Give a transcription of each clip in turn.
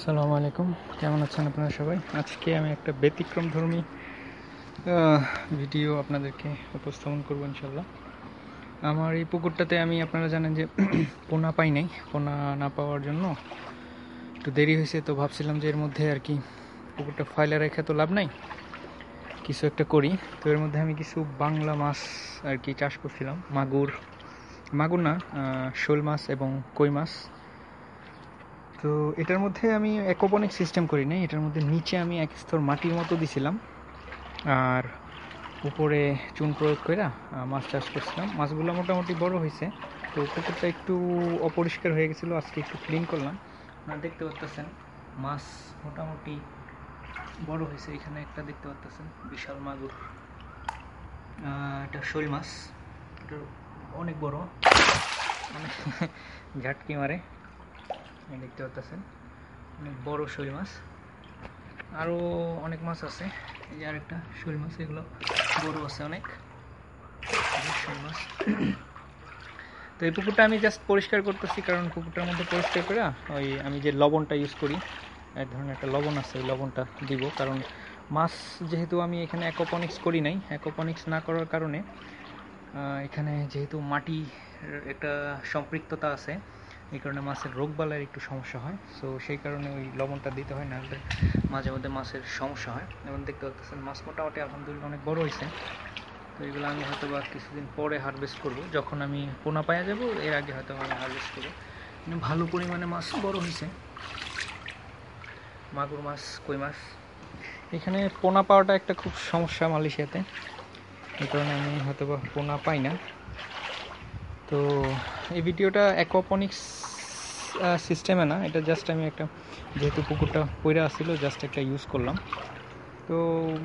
আসসালামু আলাইকুম। কেমন আছেন আপনারা সবাই? আজকে আমি একটা ব্যতিক্রম ধর্মী ভিডিও আপনাদেরকে উপস্থাপন করব ইনশাল্লাহ আমার এই পুকুরটাতে আমি, আপনারা জানেন যে পোনা পাই নাই। পোনা না পাওয়ার জন্য একটু দেরি হয়েছে, তো ভাবছিলাম যে এর মধ্যে আর কি পুকুরটা ফাইলে রেখে তো লাভ নাই, কিছু একটা করি। তো এর মধ্যে আমি কিছু বাংলা মাছ আর কি চাষ করছিলাম, মাগুর। মাগুর না শোল মাছ এবং কই মাছ। তো এটার মধ্যে আমি অ্যাকোপনিক সিস্টেম করি নাই। এটার মধ্যে নিচে আমি এক স্তর মাটির মতো দিছিলাম। আর উপরে চুন প্রয়োগ করে মাছ চাষ করছিলাম। মাছগুলো মোটামুটি বড় হয়েছে তো পুকুরটা একটু অপরিষ্কার হয়ে গেছিল, আজকে একটু ক্লিন করলাম। আপনারা দেখতে পাচ্ছেন মাছ মোটামুটি বড় হয়েছে এখানে একটা দেখতে পাচ্ছেন বিশাল মাগুর। এটা শোল মাছ। এটা অনেক বড়। অনেক ঝাটকি মারে। দেখতে পাচ্ছেন অনেক বড় শৈল মাছ। আরও অনেক মাছ আছে। এই যে আরেকটা শৈল মাছ, এগুলো বড় আছে অনেক। শৈল মাছ। তো এই পুকুরটা আমি জাস্ট পরিষ্কার করতেছি, কারণ পুকুরটার মধ্যে পরিষ্কার করে, ওই আমি যে লবণটা ইউজ করি, এক ধরনের একটা লবণ আছে, ওই লবণটা দিব। কারণ মাছ যেহেতু আমি এখানে অ্যাকোপনিক্স করি নাই অ্যাকোপনিক্স না করার কারণে এখানে যেহেতু মাটির একটা সম্পৃক্ততা আছে এই কারণে মাছের রোগবালাইয়ের একটু সমস্যা হয়। সো সেই কারণে ওই লবণটা দিতে হয়, নাহলে মাঝে মধ্যে মাছের সমস্যা হয়। এবং দেখতে পাচ্ছেন মাছ মোটামুটি আলহামদুলিল্লাহ অনেক বড় হয়েছে। তো এগুলো আমি হয়তো বা কিছুদিন পরে হারভেস্ট করব। যখন আমি পোনা পাওয়া যাব, এর আগে হয়তো আমি হারভেস্ট করব। কিন্তু ভালো পরিমাণে মাছ বড় হয়েছে। মাগুর মাছ, কই মাছ। এখানে পোনা পাওয়াটা একটা খুব সমস্যা মালয়েশিয়াতে। এই কারণে আমি হয়তো বা পোনা পাই না। তো এই ভিডিওটা অ্যাকোপনিক্স সিস্টেমে না, এটা জাস্ট আমি একটা, যেহেতু পুকুরটা পইরা আসছিল জাস্ট একটা ইউজ করলাম। তো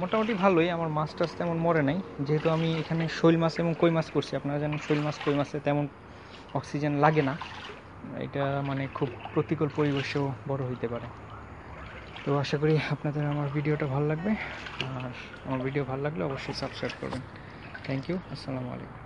মোটামুটি ভালোই, আমার মাছ টাছ তেমন মরে নাই। যেহেতু আমি এখানে শৈল মাছ এবং কই মাছ করছি, আপনারা জানেন শৈল মাছ, কই মাছে তেমন অক্সিজেন লাগে না। এটা মানে খুব প্রতিকূল পরিবেশেও বড় হইতে পারে। তো আশা করি আপনাদের আমার ভিডিওটা ভালো লাগবে। আর আমার ভিডিও ভালো লাগলে অবশ্যই সাবস্ক্রাইব করবেন। থ্যাংক ইউ আসসালামু আলাইকুম।